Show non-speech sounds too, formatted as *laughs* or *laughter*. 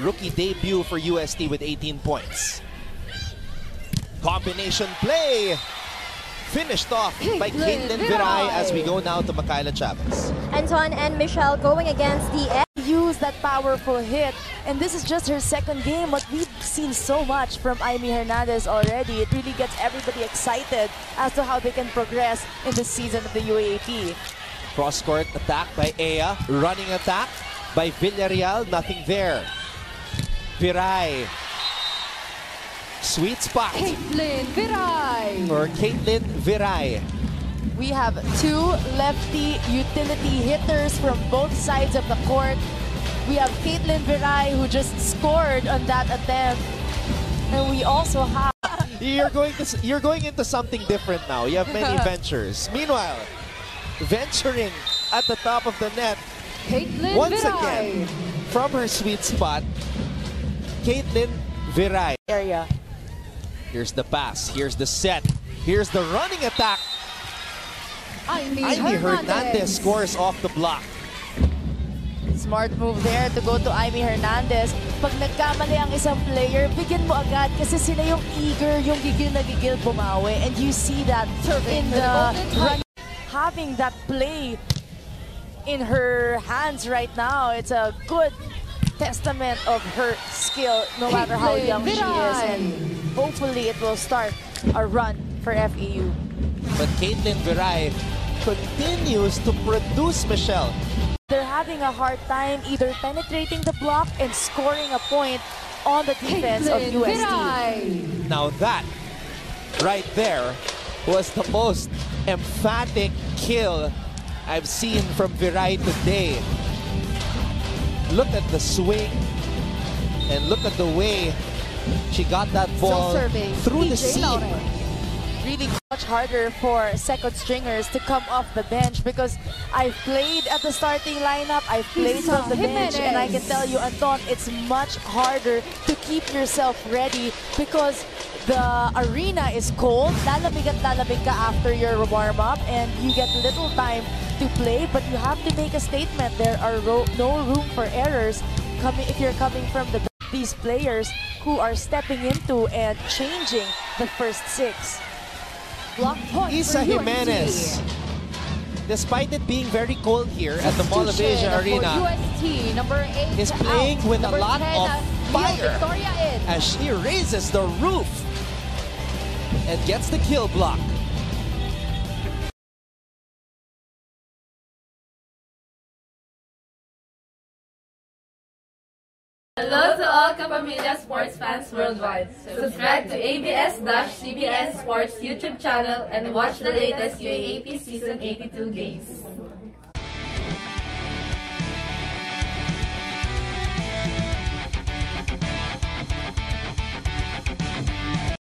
rookie debut for UST with 18 points. Combination play. Finished off by Caitlin Viray as we go now to Makaila Chavez. Anton and Michelle going against the use that powerful hit. And this is just her second game, but we've seen so much from Imee Hernandez already. It really gets everybody excited as to how they can progress in the season of the UAAP. Cross-court attack by Ea. Running attack by Villarreal. Nothing there. Viray. Sweet spot Caitlin Viray! for Caitlin Viray. We have two lefty utility hitters from both sides of the court. We have Caitlin Viray who just scored on that attempt. And we also have You're going to you're going into something different now. You have many *laughs* ventures. Meanwhile, venturing at the top of the net Caitlin once again from her sweet spot, Caitlin Viray. area. Here's the pass. Here's the set. Here's the running attack. Amy, Ivy Hernandez scores off the block. Smart move there to go to Amy Hernandez. Pag nagkamali ang isang player, bigyan mo agad kasi sila yung eager, yung gigil na gigil bumawi. And you see that in the run. Having that play in her hands right now, it's a good testament of her skill no matter how young she is. And hopefully it will start a run for FEU. But Caitlin Viray continues to produce Michelle. They're having a hard time either penetrating the block and scoring a point on the defense of Caitlin UST. Viray. Now that right there was the most emphatic kill I've seen from Viray today. Look at the swing and look at the way she got that ball serving, through the seam. Laure. Really much harder for second stringers to come off the bench because I've played at the starting lineup, I've played Isa from the bench, and I can tell you, Anton, it's much harder to keep yourself ready because the arena is cold. Lalamig at lalamig ka after your warm-up and you get little time to play, but you have to make a statement. There are ro- no room for errors coming if you're coming from the these players who are stepping into and changing the first six. Block point Ysa. Jimenez. Despite it being very cold here at the Mall of Asia Arena, UST, number 8 is playing out. with a lot of uh, fire. As she raises the roof and gets the kill block. Hello to all Kapamilya sports fans worldwide. Subscribe to ABS-CBN Sports YouTube channel and watch the latest UAAP Season 82 games.